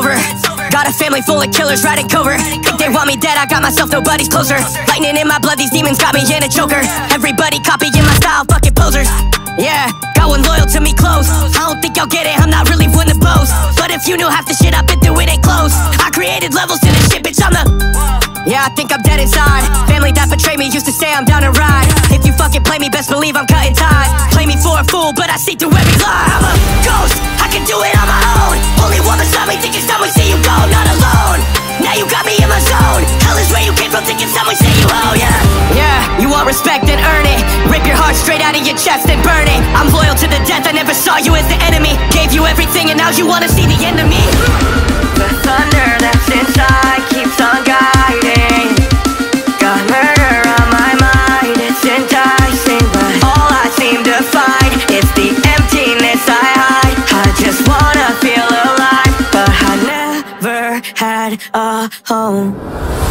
Got a family full of killers riding covert. Think they want me dead, I got myself, nobody's closer. Lightning in my blood, these demons got me in a choker. Everybody copying my style, fucking posers. Yeah, got one loyal to me close. I don't think y'all get it, I'm not really one to boast. But if you knew half the shit I've been through, it ain't close. I created levels to this shit, bitch, I'm the. Yeah, I think I'm dead inside. Family that betrayed me used to say I'm down to ride. If you fucking play me, best believe I'm cutting ties. Play me for a fool, but I see through every lie. Your chest and burn it. I'm loyal to the death, I never saw you as the enemy. Gave you everything, and now you wanna see the end of me. The thunder that's inside keeps on guiding. Got murder on my mind, it's enticing, but all I seem to find is the emptiness I hide. I just wanna feel alive, but I never had a home.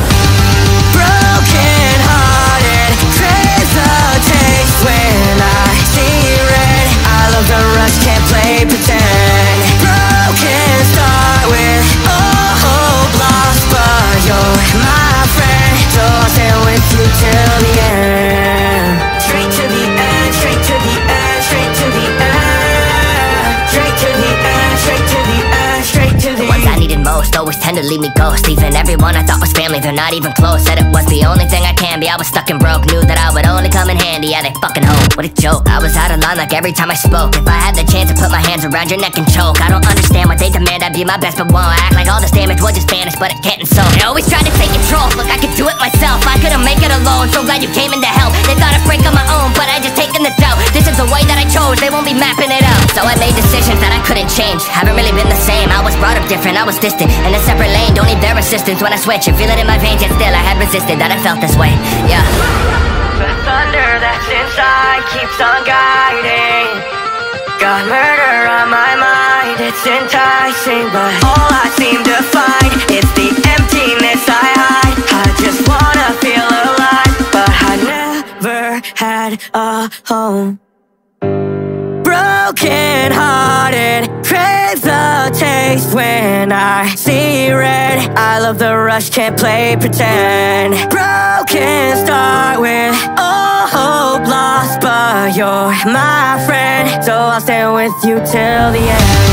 Always tend to leave me ghost. Even everyone I thought was family, they're not even close. Said it was the only thing I can be. I was stuck and broke, knew that I would only come in handy. Yeah, they fucking hope. What a joke. I was out of line like every time I spoke. If I had the chance to put my hands around your neck and choke, I don't understand why they demand I'd be my best, but won't act like all this damage was just vanished, but it can't so. They always tried to take control. Look, I could do it myself. I couldn't make it alone. So glad you came in to help. They thought I'd break on my own, but I just taken the doubt. This is the way that I chose. They won't decisions that I couldn't change. Haven't really been the same. I was brought up different. I was distant in a separate lane. Don't need their assistance when I switch. You feel it in my veins, yet still I had resisted that I felt this way. Yeah. The thunder that's inside keeps on guiding. Got murder on my mind, it's enticing, but all I seem to find is the emptiness I hide. I just wanna feel alive, but I never had a home. Broken hearted, craves the taste when I see red. I love the rush, can't play pretend. Broken start with all hope lost, but you're my friend, so I'll stand with you till the end.